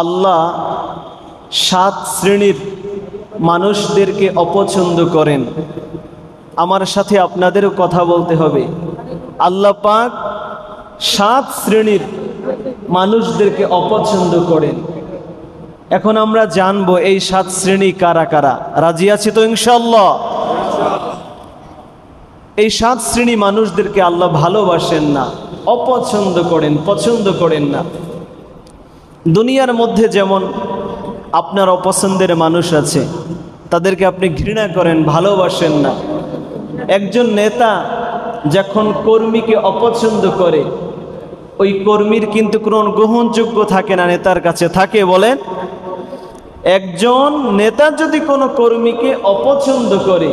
আল্লাহ সাত শ্রেণির মানুষদেরকে অপছন্দ করেন। আমার সাথে আপনাদেরও কথা বলতে হবে। আল্লাহ পাক সাত শ্রেণির মানুষদেরকে অপছন্দ করেন। এখন আমরা জানব এই সাত শ্রেণি কারা কারা। রাজি আছি তো ইনশাল্লাহ এই সাত শ্রেণি মানুষদেরকে আল্লাহ ভালোবাসেন না, অপছন্দ করেন, পছন্দ করেন না। দুনিয়ার মধ্যে যেমন আপনার অপছন্দের মানুষ আছে, তাদেরকে আপনি ঘৃণা করেন, ভালোবাসেন না। একজন নেতা যখন কর্মীকে অপছন্দ করে, ওই কর্মীর কিন্তু কোনো গ্রহণযোগ্য থাকে না, নেতার কাছে থাকে বলেন, একজন নেতা যদি কোনো কর্মীকে অপছন্দ করে,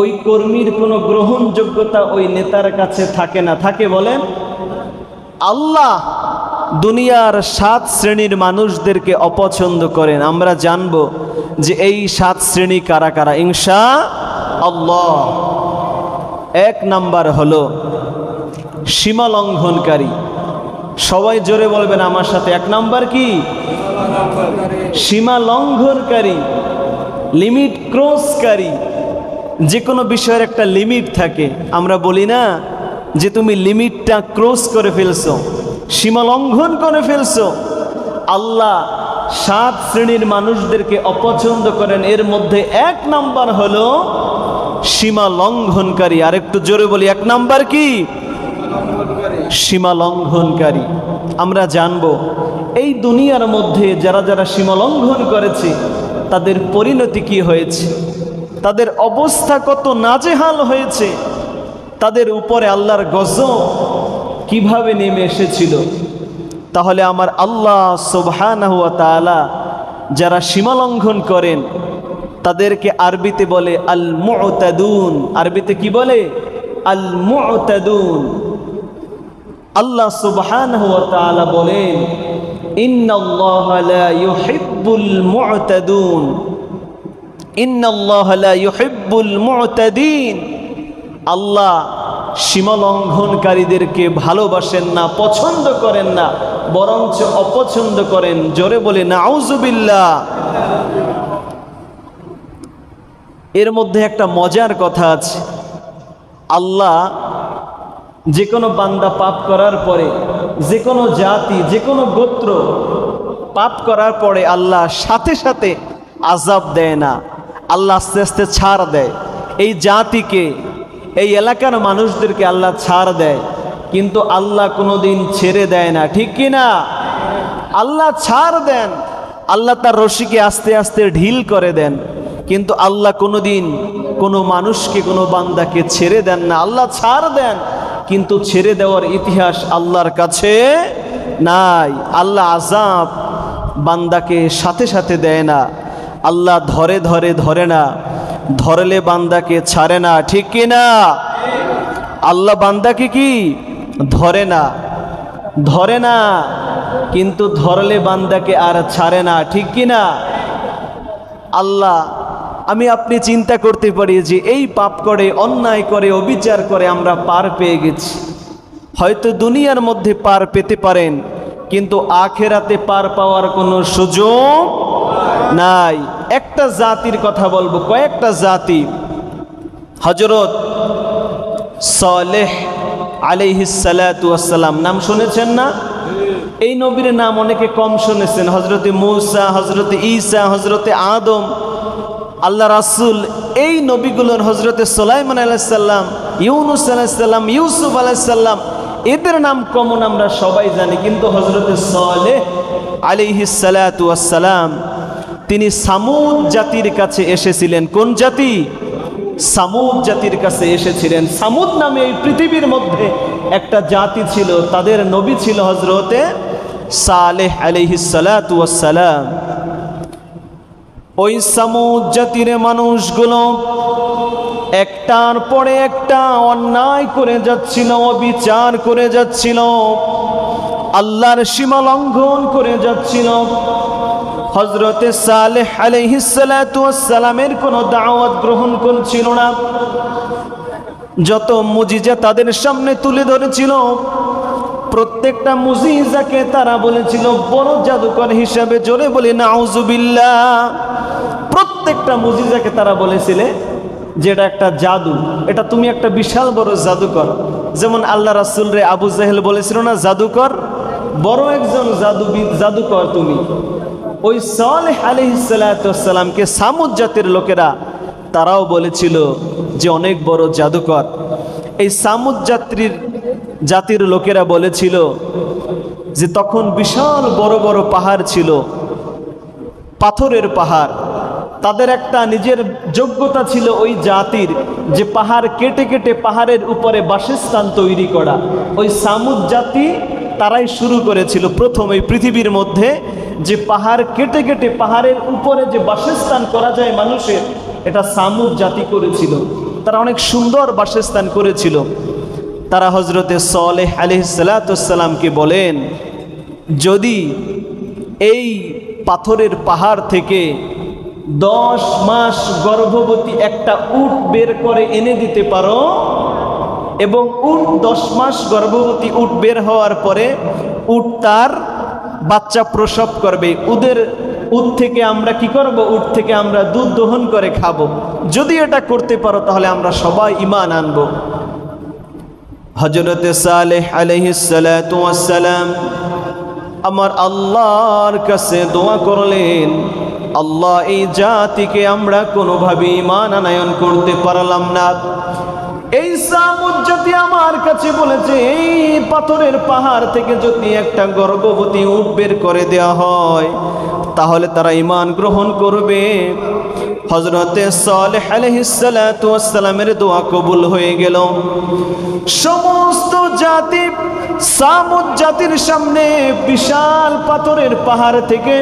ওই কর্মীর কোনো গ্রহণযোগ্যতা ওই নেতার কাছে থাকে না, থাকে বলেন, আল্লাহ দুনিয়ার সাত শ্রেণির মানুষদেরকে অপছন্দ করেন। আমরা জানব যে এই সাত শ্রেণি কারা কারা? ইংসা আল্লাহ। এক নাম্বার হলো সীমা লঙ্ঘনকারী। সবাই জোরে বলবেন আমার সাথে। এক নাম্বার কি? সীমা লঙ্ঘনকারী, লিমিট ক্রসকারী। যে কোনো বিষয়ের একটা লিমিট থাকে। আমরা বলি না যে তুমি লিমিটটা ক্রস করে ফেলছো। সীমা লঙ্ঘন করে ফেলছো। আল্লাহ সাত শ্রেণির মানুষদেরকে অপছন্দ করেন। এর মধ্যে এক নাম্বার হলো সীমা লঙ্ঘনকারী। আর একটু জোরে বলি, এক নাম্বার কি? সীমা লঙ্ঘনকারী। আমরা জানব, এই দুনিয়ার মধ্যে যারা যারা সীমা লঙ্ঘন করেছে, তাদের পরিণতি কি হয়েছে? তাদের অবস্থা কত নাজেহাল হয়েছে? তাদের উপরে আল্লাহর গজ কীভাবে নেমে এসেছিল? তাহলে আমার আল্লাহ সুবহানাহু ওয়া তাআলা যারা সীমা লঙ্ঘন করেন, তাদেরকে আরবিতে বলে আল মুতাদুন আরবিতে কি বলে? আল মুতাদুন আল্লাহ তাআলা বলেন আল্লাহ সীমালঙ্ঘনকারীদেরকে ভালোবাসেন না, পছন্দ করেন না, বরঞ্চ অপছন্দ করেন। জোরে বলে, নাউজুবিল্লাহ। এর মধ্যে একটা মজার কথা আছে। আল্লাহ যে কোনো বান্দা পাপ করার পরে যে কোনো জাতি যে কোনো গোত্র পাপ করার পরে আল্লাহ সাথে সাথে আজাব দেয় না। আল্লাহ আস্তে আস্তে ছাড় দেয়। এই জাতিকে এই এলাকার মানুষদেরকে আল্লাহ ছাড় দেয়, কিন্তু আল্লাহ কোনো দিন ছেড়ে দেয় না, ঠিক কি না? আল্লাহ ছাড় দেন, আল্লাহ তার রশিকে আস্তে আস্তে ঢিল করে দেন, কিন্তু আল্লাহ কোনো দিন কোনো মানুষকে, কোনো বান্দাকে ছেড়ে দেন না, আল্লাহ ছাড় দেন, কিন্তু ছেড়ে দেওয়ার ইতিহাস আল্লাহর কাছে নাই, আল্লাহ আজাব বান্দাকে সাথে সাথে দেয় না, আল্লাহ ধরে ধরে ধরে না ধরলে বান্দাকে ছাড়ে না, ঠিক কি না? আল্লাহ বান্দাকে কি? ধরে না। ধরে না, কিন্তু ধরলে বান্দাকে আর ছাড়ে না, ঠিক কি না? আল্লাহ, আমি আপনি চিন্তা করতে পারি যে এই পাপ করে, অন্যায় করে, অবিচার করে আমরা পার পেয়ে গেছি। হয়তো দুনিয়ার মধ্যে পার পেতে পারেন, কিন্তু আখেরাতে পার পাওয়ার কোনো সুযোগ নাই। একটা জাতির কথা বলব, কয়েকটা জাতি। হজরত সলেহ আলিহিসালাম নাম শুনেছেন না? এই নবীর নাম অনেকে কম শুনেছেন। হজরতে মৌসা হজরতে ঈসা হজরতে আদম, আল্লাহ রাসুল, এই নবীগুলোর হজরতে সোলাইমান আলাইসাল্লাম ইউনুস আলাইসাল্লাম ইউসুফ আলাইসাল্লাম এদের নাম কমন আমরা সবাই জানি। কিন্তু হজরতে সলেহ আলিহিসালাম তিনি সামুদ জাতির কাছে এসেছিলেন। কোন জাতি? সামুদ জাতির কাছে এসেছিলেন। সামুদ নামে এই পৃথিবীর মধ্যে একটা জাতি ছিল, তাদের নবী ছিল হজরতে সালেহ আলিহিসালাম ওই সামুদ জাতির মানুষগুলো একটার পরে একটা অন্যায় করে যাচ্ছিল, অবিচার করে যাচ্ছিল, আল্লাহর সীমা লঙ্ঘন করে যাচ্ছিল। হজরতে সালেহ আলহিসালামের কোনো দাওয়াত গ্রহণ করছিল না। যত মুজিজা তাদের সামনে তুলে ধরেছিল, প্রত্যেকটা মুজিজাকে তারা বলেছিল, বড় জাদুকর হিসাবে জোরে বলি, নাউজুবিল্লাহ। প্রত্যেকটা মুজিজাকে তারা বলেছিলে যে এটা একটা জাদু, এটা তুমি একটা বিশাল বড় জাদুকর। যেমন আল্লাহ রাসুল রে আবু জাহেল বলেছিল না, জাদুকর, বড় একজন জাদুবিদ জাদুকর তুমি। ওই সালেহ আলহিসাল্লামকে সামুদ জাতির লোকেরা, তারাও বলেছিল যে অনেক বড় জাদুকর। এই সামুদ যাত্রীর জাতির লোকেরা বলেছিল যে তখন বিশাল বড় বড় পাহাড় ছিল, পাথরের পাহাড়। তাদের একটা নিজের যোগ্যতা ছিল ওই জাতির যে পাহাড় কেটে কেটে পাহাড়ের উপরে বাসস্থান তৈরি করা। ওই সামুদ জাতি তারাই শুরু করেছিল প্রথম এই পৃথিবীর মধ্যে যে পাহাড় কেটে কেটে পাহাড়ের উপরে যে বাসস্থান করা যায় মানুষের, এটা সামুদ জাতি করেছিল। তারা অনেক সুন্দর বাসস্থান করেছিল। তারা হজরতে সলেহ আলহিসাল্লামকে বলেন, যদি এই পাথরের পাহাড় থেকে দশ মাস গর্ভবতী একটা উট বের করে এনে দিতে পারো এবং উট দশ মাস গর্ভবতী উট বের হওয়ার পরে উট তার বাচ্চা প্রসব করবে উদের উট থেকে আমরা কি করব? উট থেকে আমরা দুধ দহন করে খাব। যদি এটা করতে পারো, তাহলে আমরা সবাই ইমান আনব। হজরতে সালেহ আলহিসালাম আমার আল্লাহর কাছে দোয়া করলেন, আল্লাহ, এই জাতিকে আমরা কোনোভাবে ইমান আনায়ন করতে পারলাম না। এই যদি আমার কাছে বলেছে, এই পাথরের পাহাড় থেকে যদি একটা গর্ভবতী উট বের করে দেওয়া হয়, তাহলে তারা ইমান গ্রহণ করবে। হজরতে সালেহ আলহিসালামের দোয়া কবুল হয়ে গেল। সমস্ত জাতি, সামুদ জাতির সামনে বিশাল পাথরের পাহাড় থেকে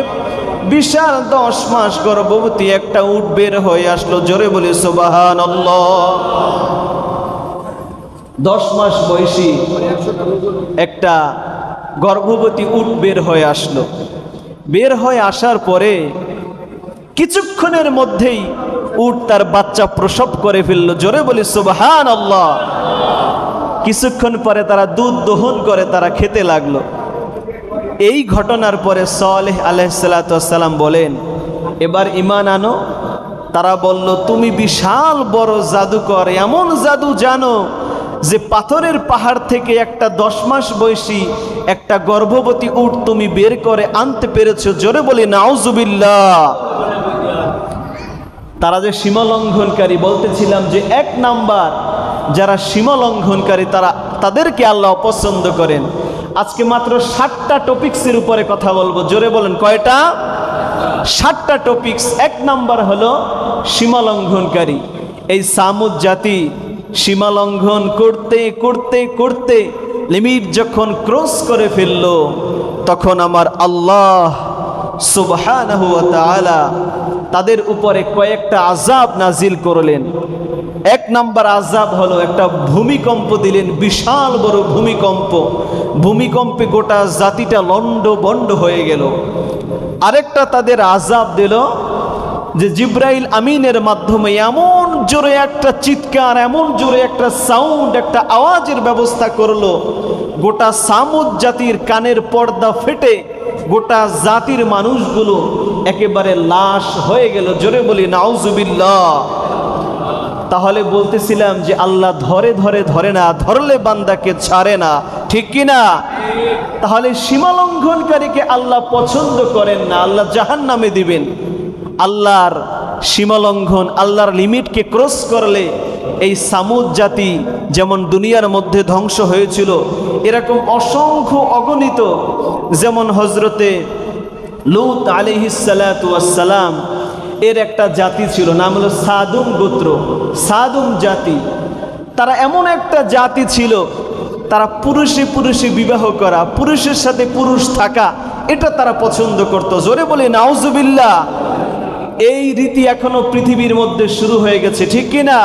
বিশাল দশ মাস গর্ভবতী একটা উট বের হয়ে আসলো। জোরে বলে সোবাহান দশ মাস বয়সী একটা গর্ভবতী উট বের হয়ে আসলো। বের হয়ে আসার পরে কিছুক্ষণের মধ্যেই উট তার বাচ্চা প্রসব করে ফেলল। জোরে বলি সুবাহান আল্লাহ কিছুক্ষণ পরে তারা দুধ দহন করে, তারা খেতে লাগল। এই ঘটনার পরে সালেহ আলহাম বলেন, এবার ইমান আনো। তারা বলল, তুমি বিশাল বড় জাদুকর, এমন জাদু জানো যে পাথরের পাহাড় থেকে একটা দশ মাস বয়সী একটা গর্ভবতী উট তুমি বের করে আনতে পেরেছ, জোরে বলি, নাউজুবিল্লাহ। তারা যে সীমালঙ্ঘনকারী, বলতেছিলাম যে এক নাম্বার যারা সীমালঙ্ঘনকারী, তারা তাদেরকে আল্লাহ অপছন্দ করেন। আজকে মাত্র ষাটটা টপিক্সের উপরে কথা বলব, জোরে বলেন, কয়টা? ষাটটা টপিক্স এক নাম্বার হলো সীমালঙ্ঘনকারী। এই সামুদ জাতি সীমালঙ্ঘন করতে করতে করতে লিমিট যখন ক্রস করে ফেলল, তখন আমার আল্লাহ ওয়া তাদের উপরে কয়েকটা আজাব নাজিল করলেন। এক নাম্বার আজাব হলো একটা ভূমিকম্প দিলেন, বিশাল বড় ভূমিকম্প। ভূমিকম্পে গোটা জাতিটা লন্ড বন্ড হয়ে গেল। আরেকটা তাদের আজাব দিল যে জিব্রাইল আমিনের মাধ্যমে এমন জোরে একটা চিৎকার, এমন জোরে একটা সাউন্ড একটা আওয়াজের ব্যবস্থা করল, গোটা সামুদ জাতির কানের পর্দা ফেটে গোটা জাতির মানুষগুলো একেবারে লাশ হয়ে গেল। জোরে বলি, নাউজুবিল্লাহ। তাহলে বলতেছিলাম যে আল্লাহ ধরে ধরে ধরে না, ধরলে বান্দাকে ছাড়ে না, ঠিক কি না? তাহলে সীমালঙ্ঘনকারীকে আল্লাহ পছন্দ করেন না, আল্লাহ জাহান নামে দিবেন। আল্লাহর সীমালঙ্ঘন, আল্লাহর লিমিটকে ক্রস করলে এই সামুদ জাতি যেমন দুনিয়ার মধ্যে ধ্বংস হয়েছিল, এরকম অসংখ্য অগণিত যেমন হজরতে লুত আলিহিসালাম এর একটা জাতি ছিল, নাম হলো সাদুম গোত্র। সাদুম জাতি, তারা এমন একটা জাতি ছিল, তারা পুরুষে পুরুষে বিবাহ করা, পুরুষের সাথে পুরুষ থাকা, এটা তারা পছন্দ করত। জোরে বলি নাউজুবিল্লা এই রীতি এখনও পৃথিবীর মধ্যে শুরু হয়ে গেছে, ঠিক কি না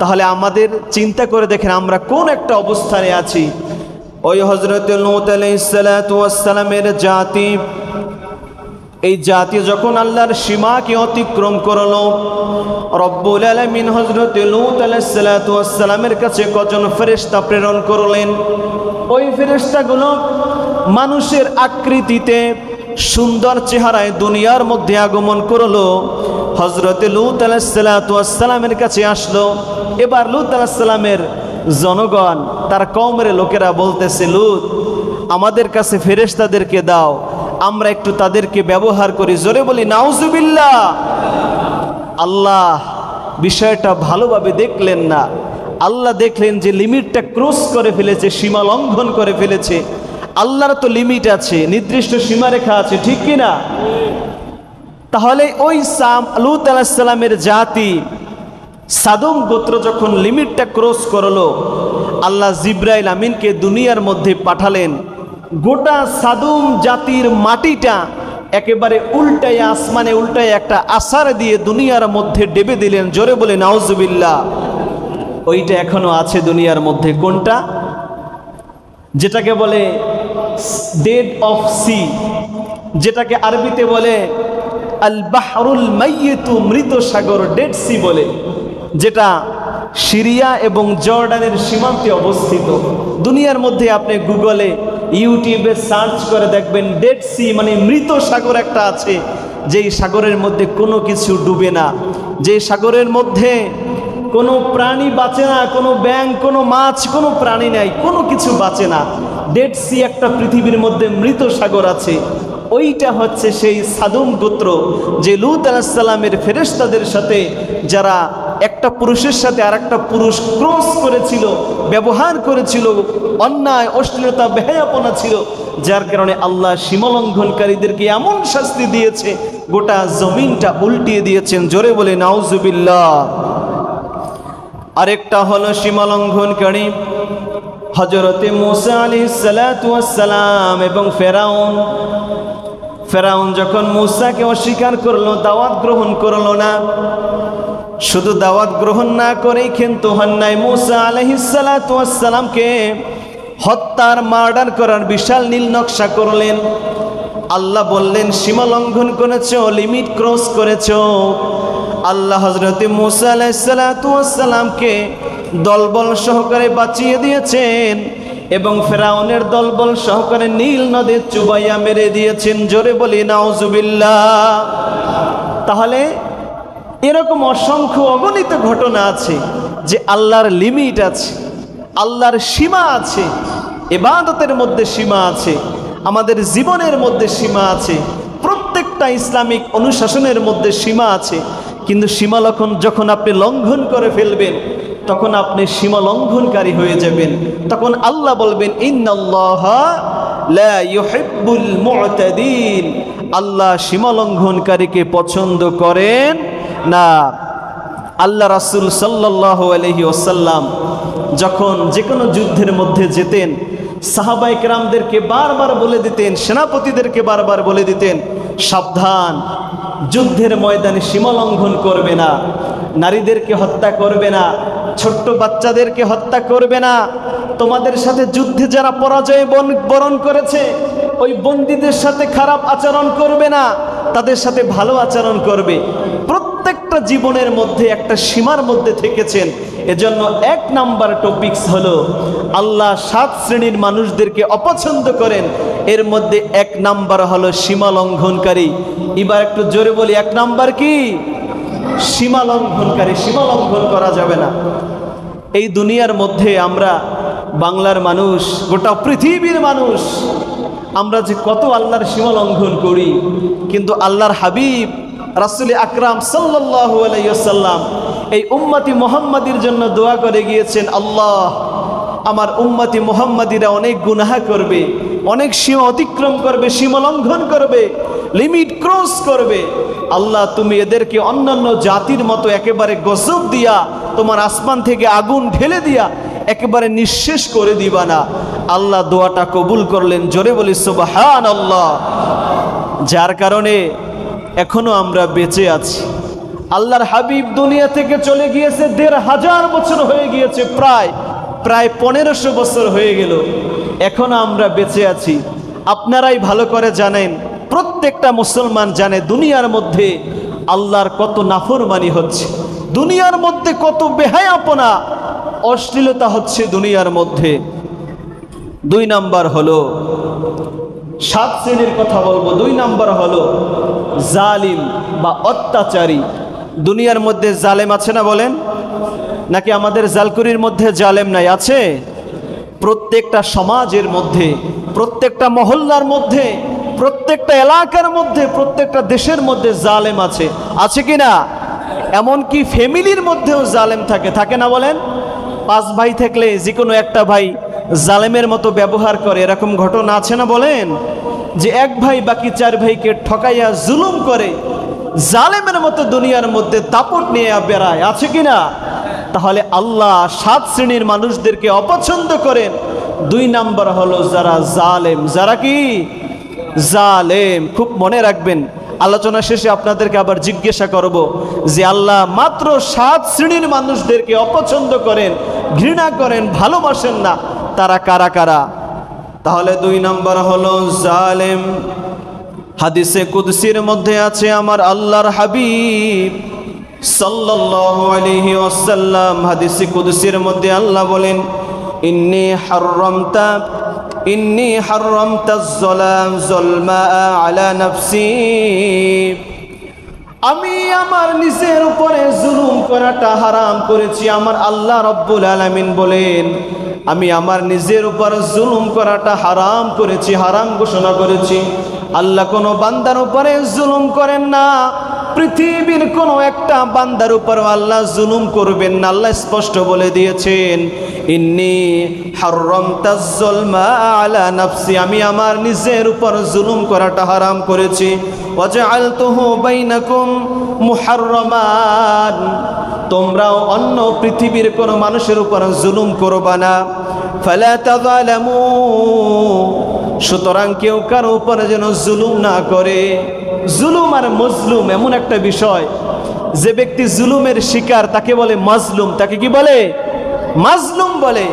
তাহলে আমাদের চিন্তা করে দেখেন আমরা কোন একটা অবস্থানে আছি। ওই হজরত জাতি, এই জাতি যখন আল্লাহর সীমাকে অতিক্রম করল, রব্বুল আলমিন হজরত লুত কাছে কজন ফেরেস্তা প্রেরণ করলেন? ওই ফেরেস্তাগুলো মানুষের আকৃতিতে সুন্দর চেহারায় দুনিয়ার মধ্যে আগমন করল। হজরত লুত আলাইসালামের কাছে আসলো। এবার লুত আলাহিসাল্লামের জনগণ, তার কমের লোকেরা বলতেছে, লুত, আমাদের কাছে ফেরেস্তাদেরকে দাও। আমরা একটু তাদেরকে ব্যবহার করি। জোরে বলি নাউজুবিল্লা আল্লাহ বিষয়টা ভালোভাবে দেখলেন না। আল্লাহ দেখলেন যে লিমিটটা ক্রস করে ফেলেছে, সীমা লঙ্ঘন করে ফেলেছে। আল্লাহর তো লিমিট আছে, নির্দিষ্ট সীমারেখা আছে, ঠিক কিনা? তাহলে ওই সাম, লুত আলাহিসাল্লামের জাতি সাদম গোত্র যখন লিমিটটা ক্রস করল, আল্লাহ জিব্রাইল আমিনকে দুনিয়ার মধ্যে পাঠালেন। গোটা সাদুম জাতির মাটিটা একেবারে উল্টায় আসমানে উল্টায় একটা আসার দিয়ে দুনিয়ার মধ্যে ডেবে দিলেন। জোরে বলে নাউজুবিল্লা ওইটা এখনও আছে দুনিয়ার মধ্যে। কোনটা? যেটাকে বলে ডেড অফ সি যেটাকে আরবিতে বলে আল বাহরুল মাইয়েতু মৃত সাগর ডেড সি বলে, যেটা সিরিয়া এবং জর্ডানের সীমান্তে অবস্থিত। দুনিয়ার মধ্যে আপনি গুগলে, ইউটিউবে সার্চ করে দেখবেন ডেড সি মানে মৃত সাগর একটা আছে, যেই সাগরের মধ্যে কোনো কিছু ডুবে না। যে সাগরের মধ্যে কোনো প্রাণী বাঁচে না, কোনো ব্যাং কোনো মাছ, কোনো প্রাণী নাই, কোনো কিছু বাঁচে না। ডেড সি একটা পৃথিবীর মধ্যে মৃত সাগর আছে। ওইটা হচ্ছে সেই সাদুম গোত্র যে লুত আলাহিসাল্লামের ফেরেস্তাদের সাথে যারা একটা পুরুষের সাথে আর একটা পুরুষ ক্রস করেছিল, ব্যবহার করেছিল, অন্যায়, অশ্লীলতা, বেহায়াপনা ছিল, যার কারণে আল্লাহ সীমালঙ্ঘনকারীদেরকে এমন শাস্তি দিয়েছে, গোটা জমিনটা উল্টিয়ে দিয়েছেন। জোরে বলে, নাউজুবিল্লাহ। আরেকটা হলো সীমালঙ্ঘনকারী। হজরতে মুসা আলী সালাম এবং ফেরাউন। ফেরাউন যখন মুসাকে অস্বীকার করল, দাওয়াত গ্রহণ করল না, শুধু দাওয়াত গ্রহণ না করেই কিন্তু হন্যায় মুসা আলহিসালামকে হত্যার, মার্ডার করার বিশাল নীল নকশা করলেন। আল্লাহ বললেন, সীমা লঙ্ঘন করেছ, লিমিট ক্রস করেছ। আল্লাহ হজরতে মুসা আলাইসালামকে দলবল সহকারে বাঁচিয়ে দিয়েছেন এবং ফেরাউনের দলবল সহকারে নীল নদীর চুবাইয়া মেরে দিয়েছেন। জোরে বলি নাওজুবিল্লা তাহলে এরকম অসংখ্য অগণিত ঘটনা আছে যে আল্লাহর লিমিট আছে, আল্লাহর সীমা আছে, এবাদতের মধ্যে সীমা আছে, আমাদের জীবনের মধ্যে সীমা আছে, প্রত্যেকটা ইসলামিক অনুশাসনের মধ্যে সীমা আছে। কিন্তু সীমা লক্ষণ যখন আপনি লঙ্ঘন করে ফেলবেন তখন আপনি সীমা লঙ্ঘনকারী হয়ে যাবেন। তখন আল্লাহ বলবেন আল্লাহ সীমা লঙ্ঘনকারীকে পছন্দ করেন না। আল্লাহ রাসুল সাল্লাহ আলহি ওসাল্লাম যখন যে কোনো যুদ্ধের মধ্যে যেতেন সাহাবাইক রামদেরকে বারবার বলে দিতেন, সেনাপতিদেরকে বারবার বলে দিতেন, সাবধান, যুদ্ধের ময়দানে সীমালঙ্ঘন করবে না, নারীদেরকে হত্যা করবে না ছোট্ট বাচ্চাদেরকে হত্যা করবে না। তোমাদের সাথে যুদ্ধে যারা পরাজয় বন বরণ করেছে, ওই বন্দীদের সাথে খারাপ আচরণ করবে না। তাদের সাথে ভালো আচরণ করবে। প্রত্যেকটা জীবনের মধ্যে একটা সীমার মধ্যে থেকেছেন। এজন্য এক নাম্বার টপিকস হলো, আল্লাহ সাত শ্রেণির মানুষদেরকে অপছন্দ করেন। এর মধ্যে এক নাম্বার হলো সীমা লঙ্ঘনকারী। এবার একটু জোরে বলি, এক নাম্বার কি? সীমা লঙ্ঘনকারী, সীমা লঙ্ঘন করা যাবে না। এই দুনিয়ার মধ্যে আমরা বাংলার মানুষ, গোটা পৃথিবীর মানুষ, আমরা যে কত আল্লাহর সীমা লঙ্ঘন করি, কিন্তু আল্লাহর হাবিব, রাসুল আকরাম সাল্লাহু আলাইসাল্লাম এই উম্মতি মোহাম্মদীর জন্য দোয়া করে গিয়েছেন, আল্লাহ, আমার উম্মতি মোহাম্মদীরা অনেক গুনাহা করবে অনেক সীমা অতিক্রম করবে সীমা লঙ্ঘন করবে, লিমিট ক্রস করবে। আল্লাহ, তুমি এদেরকে অন্যান্য জাতির মতো একেবারে গজব দিয়া, তোমার আসমান থেকে আগুন ঢেলে দিয়া, একেবারে নিঃশেষ করে দিবা না। আল্লাহ দোয়াটা কবুল করলেন, জোরে বলি সুবাহান আল্লাহ যার কারণে এখনও আমরা বেঁচে আছি। আল্লাহর হাবিব দুনিয়া থেকে চলে গিয়েছে, দেড় হাজার বছর হয়ে গিয়েছে প্রায় প্রায় পনেরোশো বছর হয়ে গেল। এখনও আমরা বেঁচে আছি। আপনারাই ভালো করে জানেন, প্রত্যেকটা মুসলমান জানে দুনিয়ার মধ্যে আল্লাহর কত নাফরমানি হচ্ছে। দুনিয়ার মধ্যে কত বেহায়াপনা, অশ্লীলতা হচ্ছে দুনিয়ার মধ্যে। দুই নাম্বার হলো, সাত শ্রেণির কথা বলব, দুই নাম্বার হলো, জালিম বা অত্যাচারী। দুনিয়ার মধ্যে জালেম আছে না বলেন? নাকি আমাদের জালকুরির মধ্যে জালেম নাই, আছে? প্রত্যেকটা সমাজের মধ্যে, প্রত্যেকটা মহল্লার মধ্যে, প্রত্যেকটা এলাকার মধ্যে, প্রত্যেকটা দেশের মধ্যে জালেম আছে। আছে কি না? এমনকি ফ্যামিলির মধ্যেও জালেম থাকে। থাকে না বলেন? পাঁচ ভাই থাকলে যে কোনো একটা ভাই জালেমের মতো ব্যবহার করে, এরকম ঘটনা আছে না বলেন? যে এক ভাই বাকি চার ভাইকে ঠকাইয়া জুলুম করে, জালেমের মতো দুনিয়ার মধ্যে দাপট নিয়ে বেড়ায়। আছে কি না? তাহলে আল্লাহ সাত শ্রেণির মানুষদেরকে অপছন্দ করেন। দুই নাম্বার হলো যারা জালেম। যারা কি? জালেম। খুব মনে রাখবেন, আলোচনা শেষে আপনাদেরকে আবার জিজ্ঞাসা করব যে আল্লাহ মাত্র সাত শ্রেণির মানুষদেরকে অপছন্দ করেন, ঘৃণা করেন, ভালোবাসেন না। তারা কারা কারা? তাহলে দুই নাম্বার হলো জালেম। হাদিসে কুদসির মধ্যে আছে, আমার আল্লাহর হাবিব সাল্লাল্লাহু আলাইহি ওয়াসাল্লাম হাদিসে কুদসির মধ্যে আল্লাহ বলেন, ইন্নি হাররামতা ইন্নি হাররামতা যালাম যুলমা আলা নাফসি। আমি আমার নিজের উপরে জুলুম করাটা হারাম করেছি, আমার আল্লাহ রব্বুল আলামিন বলেন, আমি আমার নিজের উপর জুলুম করাটা হারাম করেছি, হারাম ঘোষণা করেছি। আল্লাহ কোনো বান্দার উপরে জুলুম করেন না পৃথিবীর কোনো একটা বান্দার উপর আল্লাহ জুলুম করবেন না, আল্লাহ স্পষ্ট বলে দিয়েছেন, ইন্নি আলা নাফসি আমি আমার নিজের উপর জুলুম করাটা হারাম করেছি। মুহাররমান তোমরাও অন্য পৃথিবীর কোনো মানুষের উপর জুলুম করবা না। ফালা তাযালামু সুতরাং কেউ কারও উপরে যেন জুলুম না করে। জুলুম আর মজলুম এমন একটা বিষয়, যে ব্যক্তি জুলুমের শিকার, তাকে বলে মাজলুম। তাকে কি বলে? মাজলুম বলে।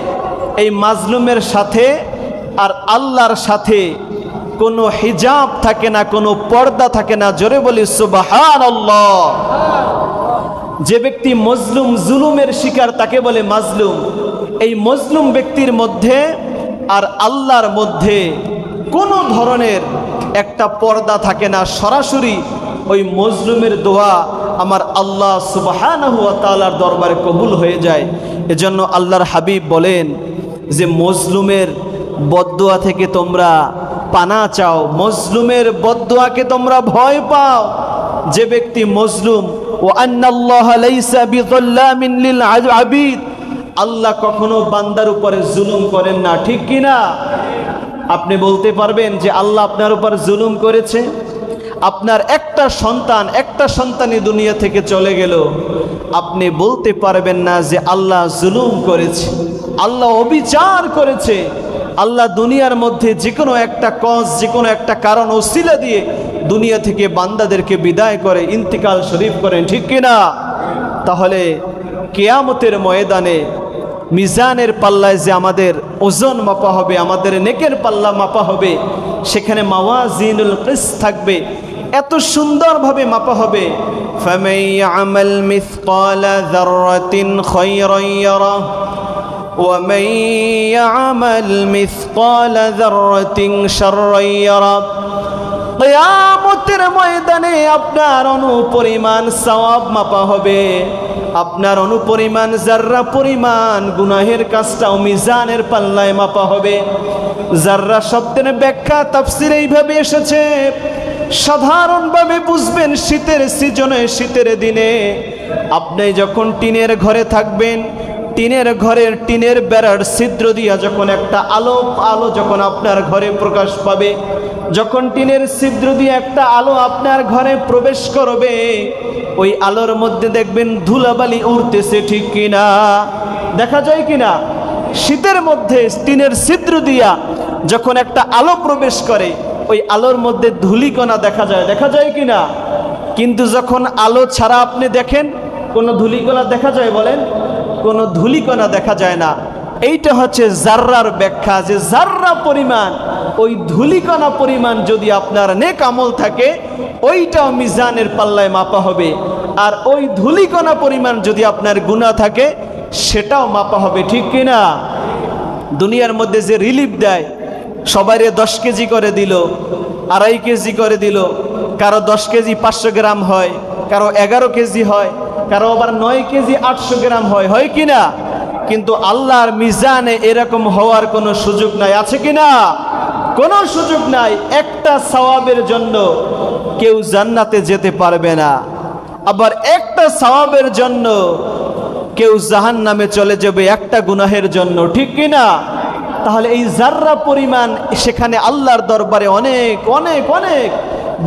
এই মাজলুমের সাথে আর আল্লাহর সাথে কোনো হিজাব থাকে না, কোনো পর্দা থাকে না। জোরে বলি সুবাহান যে ব্যক্তি মজলুম, জুলুমের শিকার, তাকে বলে মাজলুম। এই মজলুম ব্যক্তির মধ্যে আর আল্লাহর মধ্যে কোনো ধরনের একটা পর্দা থাকে না, সরাসরি ওই মজলুমের দোয়া আমার আল্লাহ সুবাহানহু তালার দরবারে কবুল হয়ে যায়। এজন্য আল্লাহর হাবিব বলেন যে, মজলুমের বদদোয়া থেকে তোমরা পানা চাও, মজলুমের বদদোয়াকে তোমরা ভয় পাও। যে ব্যক্তি মজলুম, ও আল্লাহ কখনো বান্দার উপরে জুলুম করেন না, ঠিক কি না আপনি বলতে পারবেন যে আল্লাহ আপনার উপর জুলুম করেছে। আপনার একটা সন্তান, একটা সন্তানই দুনিয়া থেকে চলে গেল। আপনি বলতে পারবেন না যে আল্লাহ জুলুম করেছে, আল্লাহ অবিচার করেছে। আল্লাহ দুনিয়ার মধ্যে যে কোনো একটা কজ যে কোনো একটা কারণ, ওসিলা দিয়ে দুনিয়া থেকে বান্দাদেরকে বিদায় করে, ইন্তিকাল শরীফ করেন, ঠিক কিনা? তাহলে কেয়ামতের ময়দানে মিজানের পাল্লায় যে আমাদের ওজন মাপা হবে আমাদের নেকের পাল্লা মাপা হবে সেখানে মাওয়াজিনুল কিস থাকবে এত সুন্দরভাবে মাপা হবে فَمَن يَعْمَلْ مِثْقَالَ ذَرَّةٍ خَيْرًا يَرَهُ وَمَن يَعْمَلْ مِثْقَالَ ذَرَّةٍ شَرًّا يَرَهُ কেয়ামতের ময়দানে আপনার অনুপরিমাণ সওয়াব মাপা হবে আপনার অনুপরিমাণ জাররা পরিমাণ, গুনাহের কাজটাও মিজানের পাল্লায় মাপা হবে। জাররা শব্দের ব্যাখ্যা, তাফসির এইভাবে এসেছে, সাধারণভাবে বুঝবেন শীতের সিজনে, শীতের দিনে। আপনি যখন টিনের ঘরে থাকবেন টিনের ঘরের টিনের বেড়ার ছিদ্র দিয়া যখন একটা আলো আলো যখন আপনার ঘরে প্রকাশ পাবে, যখন টিনের ছিদ্র দিয়ে একটা আলো আপনার ঘরে প্রবেশ করবে, ওই আলোর মধ্যে দেখবেন ধুলাবালি উড়তেছে ঠিক কিনা? দেখা যায় কিনা? শীতের মধ্যে টিনের ছিদ্র দিয়া যখন একটা আলো প্রবেশ করে, ওই আলোর মধ্যে ধুলিকণা দেখা যায়। দেখা যায় কিনা? কিন্তু যখন আলো ছাড়া আপনি দেখেন, কোনো ধুলিকণা দেখা যায় বলেন? কোনো ধুলিকণা দেখা যায় না। এইটা হচ্ছে জার্রার ব্যাখ্যা যে জার্রা পরিমাণ, ওই ধুলিকণা পরিমাণ যদি আপনার নেক আমল থাকে, ওইটাও মিজানের পাল্লায় মাপা হবে। আর ওই ধুলিকণা পরিমাণ যদি আপনার গুণা থাকে, সেটাও মাপা হবে, ঠিক কিনা দুনিয়ার মধ্যে যে রিলিফ দেয়, সবাইরে দশ কেজি করে দিল, আড়াই কেজি করে দিল, কারও দশ কেজি পাঁচশো গ্রাম হয়, কারও এগারো কেজি হয় কারও আবার নয় কেজি আটশো গ্রাম হয় হয় কি না কিন্তু আল্লাহর মিজানে এরকম হওয়ার কোনো সুযোগ নাই, আছে কি না কোনো সুযোগ নাই, একটা সওয়াবের জন্য কেউ জান্নাতে যেতে পারবে না। আবার একটা সওয়াবের জন্য কেউ জাহান নামে চলে যাবে একটা গুনাহের জন্য, ঠিক কি না তাহলে এই জাররা পরিমাণ সেখানে আল্লাহর দরবারে অনেক অনেক অনেক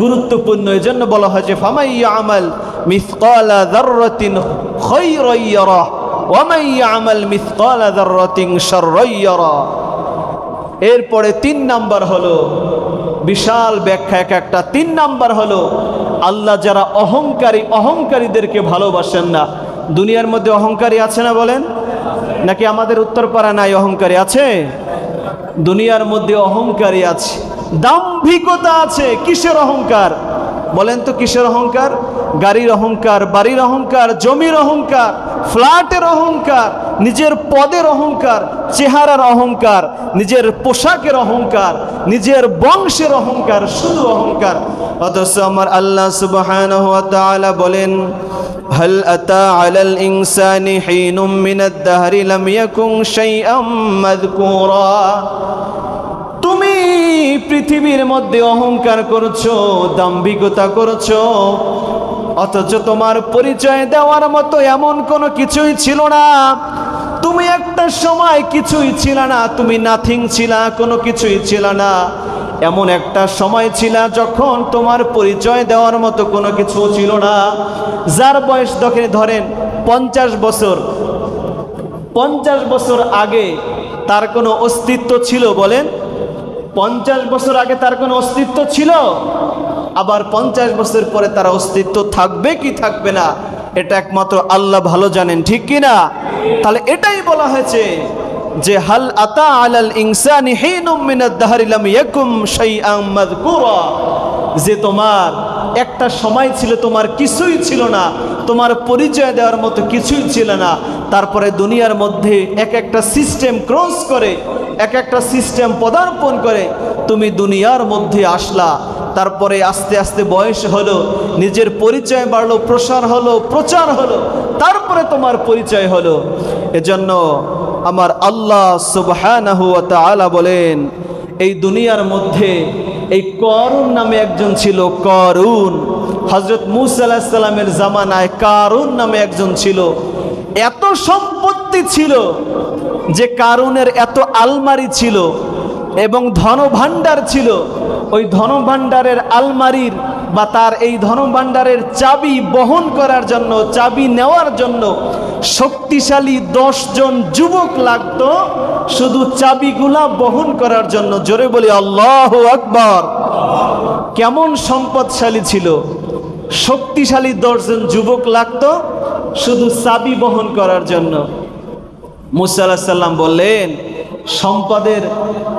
গুরুত্বপূর্ণ এই জন্য বলা হয় যে ফামাইয়া আমাল মিসকালা দাররাতিন খৈরইয়ারা ওয়ামাইয়া আমাল মিসকালা দাররাতিন শাররাইয়ারা এরপরে তিন নাম্বার হলো, বিশাল ব্যাখ্যা, এক একটা। তিন নাম্বার হলো, আল্লাহ যারা অহংকারী, অহংকারীদেরকে ভালোবাসেন না। দুনিয়ার মধ্যে অহংকারী আছে না বলেন? নাকি আমাদের উত্তরপাড়া নাই অহংকারী আছে? দুনিয়ার মধ্যে অহংকারী আছে। দাম্ভিকতা আছে, কিসের অহংকার? বলেন তো কিসের অহংকার? গাড়ির অহংকার, বাড়ির অহংকার, জমির অহংকার, ফ্ল্যাটের অহংকার, নিজের পদের অহংকার, চেহারার অহংকার, নিজের পোশাকের অহংকার, নিজের বংশের অহংকার, শুধু অহংকার। অথচ আমার আল্লাহ সুবাহান বলেন, হল আতা আলাল পৃথিবীর মধ্যে অহংকার করছ, দাম্ভিকতা করছ, অথচ তোমার পরিচয় দেওয়ার মতো এমন কোনো কিছুই ছিল না। তুমি একটা সময় কিছুই ছিল না, তুমি নাথিং ছিলা, কোনো কিছুই ছিল না। এমন একটা সময় ছিল যখন তোমার পরিচয় দেওয়ার মতো কোনো কিছু ছিল না। যার বয়স দেখে ধরেন পঞ্চাশ বছর পঞ্চাশ বছর আগে তার কোনো অস্তিত্ব ছিল বলেন? পঞ্চাশ বছর আগে তার কোনো অস্তিত্ব ছিল? আবার পঞ্চাশ বছর পরে তার অস্তিত্ব থাকবে কি থাকবে না? এটা একমাত্র আল্লাহ ভালো জানেন, ঠিক কি না? তাহলে এটাই বলা হয়েছে যে, হাল আতা আলাল ইনসানি হিনুম মিনাদ দাহরি লাম ইয়াকুম শাইআম মাযকুরা। যে তোমার একটা সময় ছিল তোমার কিছুই ছিল না। তোমার পরিচয় দেওয়ার মতো কিছুই ছিল না। তারপরে দুনিয়ার মধ্যে এক একটা সিস্টেম ক্রস করে, এক একটা সিস্টেম পদার্পণ করে, তুমি দুনিয়ার মধ্যে আসলা। তারপরে আস্তে আস্তে বয়স হলো, নিজের পরিচয় বাড়লো, প্রসার হলো, প্রচার হলো, তারপরে তোমার পরিচয় হলো। এজন্য আমার আল্লাহ তাআলা বলেন, এই দুনিয়ার মধ্যে এই করুন নামে একজন ছিল করুন হজরত মুসা আলাহিসাল্লামের জামানায় কারুন নামে একজন ছিল। এত সম্পত্তি ছিল যে কারুনের এত আলমারি ছিল এবং ধনভাণ্ডার ছিল। ওই ধনভাণ্ডারের আলমারির বা তার এই ধনভাণ্ডারের চাবি বহন করার জন্য, চাবি নেওয়ার জন্য শক্তিশালী দশজন যুবক লাগতো। শুধু চাবিগুলা বহন করার জন্য জোরে বলি আল্লাহ আকবর। কেমন সম্পদশালী ছিল। শক্তিশালী দশজন যুবক লাগতো শুধু চাবি বহন করার জন্য। মুসা আলাহ সাল্লাম বললেন, সম্পদের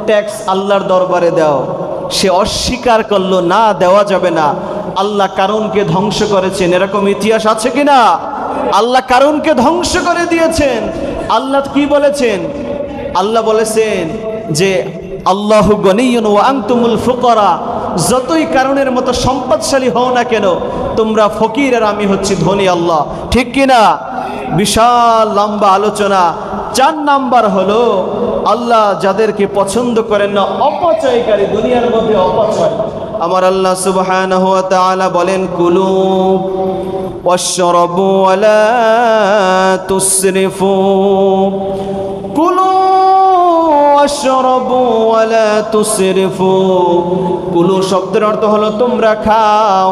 ট্যাক্স আল্লাহর দরবারে দাও। সে অস্বীকার করল, না, দেওয়া যাবে না। আল্লাহ কারণকে ধ্বংস করেছেন। এরকম ইতিহাস আছে কিনা? আল্লাহ কারণকে ধ্বংস করে দিয়েছেন। আল্লাহ কি বলেছেন? আল্লাহ বলেছেন যে, আল্লাহ গনিয়ন আংতুমুল ফুকরা যতই কারণের মতো সম্পদশালী হও না কেন, তোমরা ফকির আর আমি হচ্ছি ধনী আল্লাহ। ঠিক কিনা বিশাল লম্বা আলোচনা। চার নাম্বার হলো, আল্লাহ যাদেরকে পছন্দ করেন না, অপচয়কারী দুনিয়ার মধ্যে অপচয়। আমার আল্লাহ তাআলা বলেন, কুলু ওয়াশরাবু ওয়ালা তুসরিফু। কুলু ওয়াশরাবু ওয়ালা তুসরিফু। কুলু শব্দের অর্থ হলো, তোমরা খাও।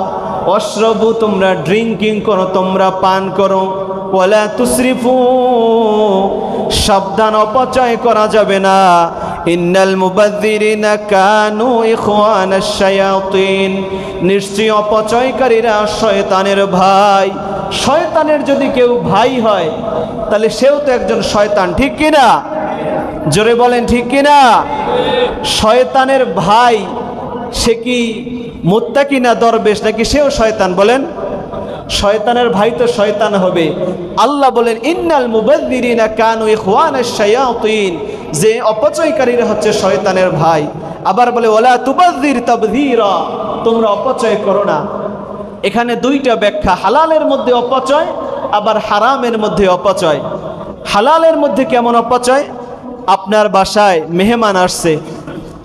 অশ্রবু তোমরা ড্রিঙ্কিং করো, তোমরা পান করো। ওয়ালা তুসরিফু, সাবধান, অপচয় করা যাবে না। ইন্নাল মুবাদ্দিরিনা কানু ইখওয়ানাশ শায়াতিন। নিশ্চয়ই অপচয়কারীরা শয়তানের ভাই। শয়তানের যদি কেউ ভাই হয়, তাহলে সেও তো একজন শয়তান, ঠিক কি না জোরে বলেন, ঠিক কিনা? শয়তানের ভাই, সে কি মুত্তাকি না দরবেশ, নাকি সেও শয়তান? বলেন, শয়তানের ভাই তো শয়তান হবে। আল্লাহ বলেন, ইন্নাল মুবাদ্দিরিনা কানু ইখওয়ানাশ শায়াতিন। যে অপচয়কারীরা হচ্ছে শয়তানের ভাই। আবার বলে ওলা তুবাদ্দির তাবযীরা তোমরা অপচয় করো না। এখানে দুইটা ব্যাখ্যা, হালালের মধ্যে অপচয়, আবার হারামের মধ্যে অপচয়। হালালের মধ্যে কেমন অপচয়? আপনার বাসায় মেহমান আসছে।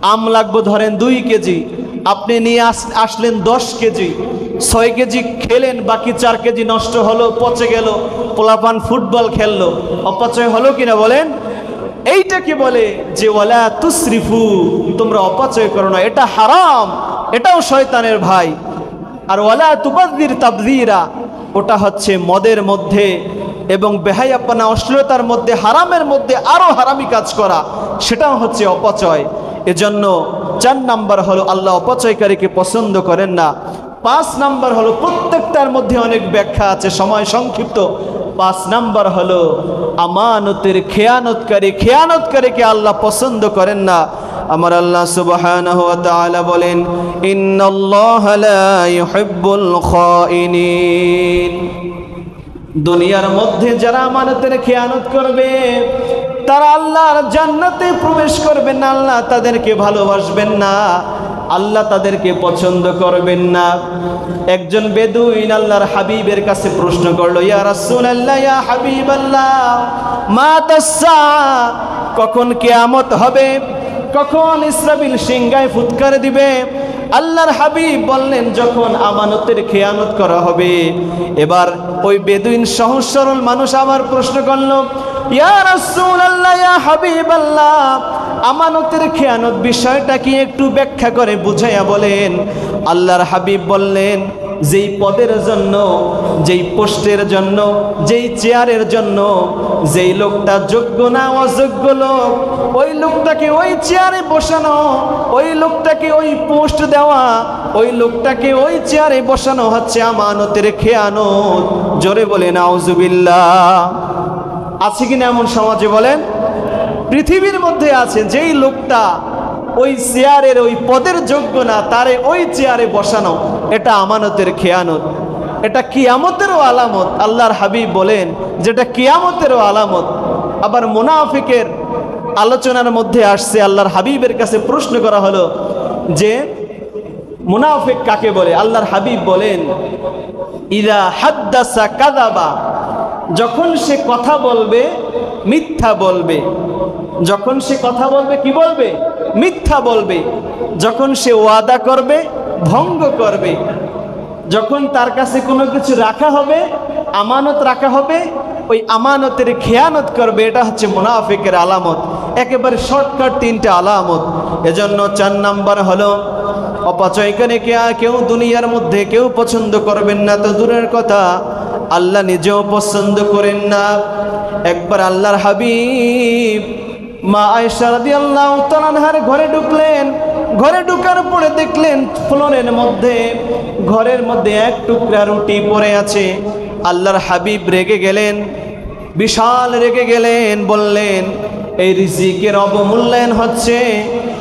আম লাগবো ধরেন দুই কেজি। আপনি নিয়ে আস, আসলেন দশ কেজি। ছয় কেজি খেলেন, বাকি চার কেজি নষ্ট হলো, পচে গেল, পোলাপান ফুটবল খেললো। অপচয় হলো কিনা বলেন? এইটাকে বলে যে, ওয়ালা তুসরিফু তোমরা অপচয় করো না। এটা হারাম, এটাও শয়তানের ভাই। আর ওয়ালা তুবাদ্দির তাবদিরা ওটা হচ্ছে মদের মধ্যে এবং বেহাইয়াপ্পানা অশ্লীলতার মধ্যে, হারামের মধ্যে আরও হারামি কাজ করা, সেটাও হচ্ছে অপচয়। এজন্য চার নাম্বার হলো আল্লাহ অপচয়কারীকে পছন্দ করেন না। পাঁচ নাম্বার হলো প্রত্যেকটার মধ্যে অনেক ব্যাখ্যা আছে, সময় সংক্ষিপ্ত। পাঁচ নাম্বার হলো আমানতের খেয়ানতকারী, খেয়ানতকারীকে আল্লাহ পছন্দ করেন না। আমার আল্লাহ সুবহানাহু ওয়া তাআলা বলেন, ইন্নাল্লাহা লা ইউহিব্বুল দুনিয়ার মধ্যে যারা আমানতের খেয়ানত করবে, তারা আল্লাহর জান্নাতে প্রবেশ করবেন না, আল্লাহ তাদেরকে ভালোবাসবেন না, আল্লাহ তাদেরকে পছন্দ করবেন না। একজন বেদুইন আল্লাহর হাবিবের কাছে প্রশ্ন করল, ইয়া রাসূলুল্লাহ, ইয়া হাবিবাল্লাহ, মা তাসসা, কখন কিয়ামত হবে? কখন ইসরাবিল সিংগায় ফুৎকার দিবে? আল্লাহর হাবিব বললেন, যখন আমানতের খেয়ানত করা হবে। এবার ওই বেদুইন সহজ সরল মানুষ আবার প্রশ্ন করল রাসূলুল্লাহ, ইয়া হাবিবাল্লাহ, আমানতের খেয়ানত বিষয়টা কি একটু ব্যাখ্যা করে বুঝাইয়া বলেন? আল্লাহর হাবিব বললেন যেই পদের জন্য, যেই পোস্টের জন্য, যেই চেয়ারের জন্য, যেই লোকটা যোগ্য না অযোগ্য লোক, ওই লোকটাকে ওই চেয়ারে বসানো, ওই লোকটাকে ওই পোস্ট দেওয়া, ওই লোকটাকে ওই চেয়ারে বসানো হচ্ছে আমানতের খেয়ানত। জোরে বলে নাউজুবিল্লাহ আছে কিনা এমন সমাজে বলেন? পৃথিবীর মধ্যে আছে, যেই লোকটা ওই চেয়ারের ওই পদের যোগ্য না, তারে ওই চেয়ারে বসানো। এটা আমানতের খেয়ানত। এটা কিয়ামতেরও আলামত, আল্লাহর হাবিব বলেন যেটা কিয়ামতেরও আলামত। আবার মুনাফিকের আলোচনার মধ্যে আসছে, আল্লাহর হাবিবের কাছে প্রশ্ন করা হলো যে, মুনাফিক কাকে বলে? আল্লাহর হাবিব বলেন ইরা হাদ্দাসা কাদাবা যখন সে কথা বলবে, মিথ্যা বলবে। যখন সে কথা বলবে, কি বলবে? মিথ্যা বলবে। যখন সে ওয়াদা করবে ভঙ্গ করবে। যখন তার কাছে কোনো কিছু রাখা হবে, আমানত রাখা হবে, ওই আমানতের খেয়ানত করবে, এটা হচ্ছে মুনাফিকের আলামত। একেবারে শর্টকাট তিনটা আলামত। এজন্য চার নাম্বার হলো, অপচয়কারী কেউ দুনিয়ার মধ্যে কেউ পছন্দ করবেন না, তো দূরের কথা, আল্লাহ নিজেও পছন্দ করেন না। একবার আল্লাহর হাবিব মা আয়সা রাদি আল্লাহ ঘরে ঢুকলেন ঘরে ঢুকার পরে দেখলেন ফ্লোরের মধ্যে, ঘরের মধ্যে এক টুকরা রুটি পড়ে আছে। আল্লাহর হাবিব রেগে গেলেন, বিশাল রেগে গেলেন, বললেন, এই রিজিকের অবমূল্যায়ন হচ্ছে,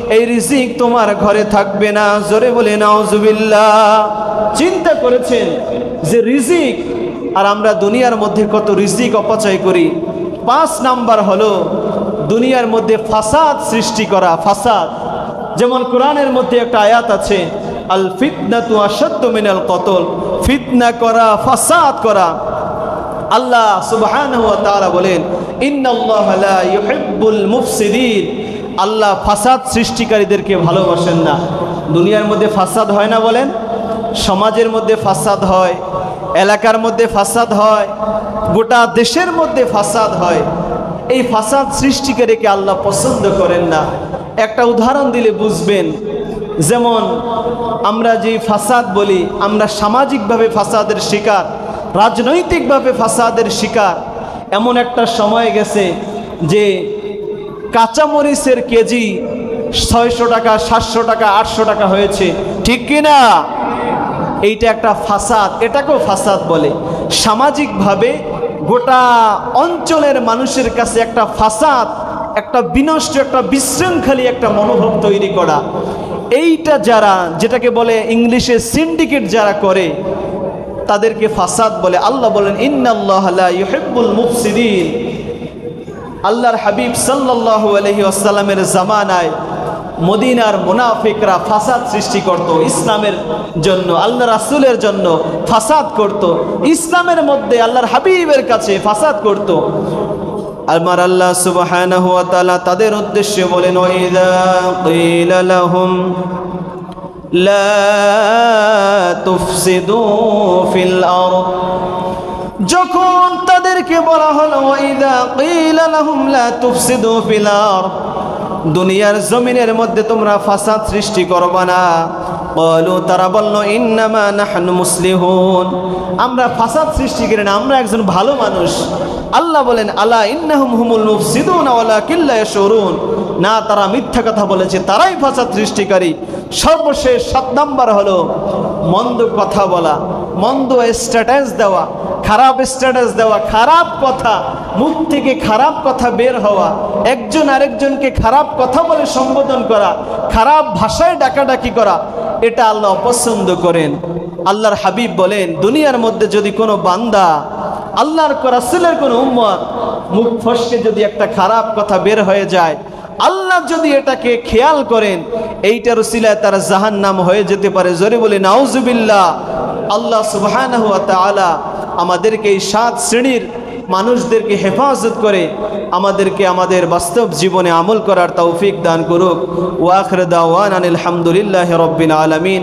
এই রিজিক তোমার ঘরে থাকবে না। জোরে বলে, নাউজুবিল্লাহ। চিন্তা করেছেন যে রিজিক, আর আমরা দুনিয়ার মধ্যে কত রিজিক অপচয় করি। পাঁচ নাম্বার হলো, দুনিয়ার মধ্যে ফাসাদ সৃষ্টি করা, ফাসাদ। যেমন কোরআনের মধ্যে একটা আয়াত আছে আল ফিতনা তু আসাদ্দ মিনাল কতল, ফিতনা করা, ফাসাদ করা। আল্লাহ সুবহানাহু ওয়া তাআলা বলেন আল্লাহ ফাসাদ সৃষ্টিকারীদেরকে ভালোবাসেন না। দুনিয়ার মধ্যে ফাসাদ হয় না বলেন, সমাজের মধ্যে ফাসাদ হয়, এলাকার মধ্যে ফাসাদ হয়, গোটা দেশের মধ্যে ফাসাদ হয়। এই ফাসাদ সৃষ্টিকারীকে আল্লাহ পছন্দ করেন না। একটা উদাহরণ দিলে বুঝবেন। যেমন আমরা যে ফাসাদ বলি, আমরা সামাজিকভাবে ফাসাদের শিকার, রাজনৈতিকভাবে ফাসাদের শিকার। এমন একটা সময় গেছে যে কাঁচামরিচের কেজি ছয়শো টাকা, সাতশো টাকা, আটশো টাকা হয়েছে। ঠিক কিনা এইটা একটা ফাসাদ, এটাকেও ফাসাদ বলে। সামাজিকভাবে গোটা অঞ্চলের মানুষের কাছে একটা ফাসাদ একটা বিনষ্ট, একটা বিশৃঙ্খলী একটা মনোভাব তৈরি করা। এইটা যারা, যেটাকে বলে ইংলিশে সিন্ডিকেট যারা করে, তাদেরকে ফাসাদ বলে। আল্লাহ বলেন, ইন্নাল্লাহ লা ইউহিব্বুল মুফসিদিন। আল্লাহর হাবিব সাল্লাল্লাহু আলাইহি ওয়াসাল্লামের জামানায় মদিনার মুনাফিকরা ফাসাদ সৃষ্টি করত ইসলামের জন্য আল্লাহ রাসুলের জন্য ফাসাদ করত। ইসলামের মধ্যে আল্লাহর হাবিবের কাছে ফাসাদ করত। আমার আল্লাহ সুবহানাহু তাদের উদ্দেশ্যে বলেন ওয়াইদা ক্বিলা লাহুম, লা তুফসিদু ফিল যখন তাদেরকে বলা হলো ওয়াইদা ক্বিলা লাহুম, লা তুফসিদু ফিল আরদ দুনিয়ার জমিনের মধ্যে তোমরা ফাসাদ সৃষ্টি করবা না বলো তারা বলল ইন্নামা নাহনু মুসলিহুন আমরা ফাসাদ সৃষ্টি করি না, আমরা একজন ভালো মানুষ। আল্লাহ বলেন, আলা ইন্নাহুম হুমুল মুফসিদুন ওয়ালা কিল্লা ইয়াশুরুন না, তারা মিথ্যা কথা বলেছে, তারাই ফাসাদ সৃষ্টিকারী। সর্বশেষ সাত নাম্বার হলো, মন্দ কথা বলা, মন্দ স্ট্যাটাস দেওয়া, খারাপ স্ট্যাটাস দেওয়া, খারাপ কথা মুখ থেকে খারাপ কথা বের হওয়া, একজন আরেকজনকে খারাপ কথা বলে সম্বোধন করা, খারাপ ভাষায় ডাকাডাকি করা, এটা আল্লাহ অপছন্দ করেন। আল্লাহর হাবিব বলেন, দুনিয়ার মধ্যে যদি কোনো বান্দা আল্লাহর রাসূলের কোনো উম্মত মুখ ফসকে যদি একটা খারাপ কথা বের হয়ে যায়, আল্লাহ যদি এটাকে খেয়াল করেন, এইটার উসিলায় তার জাহান নাম হয়ে যেতে পারে। জোরে বলে, নাউজুবিল্লাহ। আল্লাহ তাআলা আমাদেরকে এই সাত শ্রেণির মানুষদেরকে হেফাজত করে আমাদেরকে আমাদের বাস্তব জীবনে আমল করার তৌফিক দান করুক। ওয়াখর দাওয়ান আনিল হামদুলিল্লাহ আলমিন আলামিন।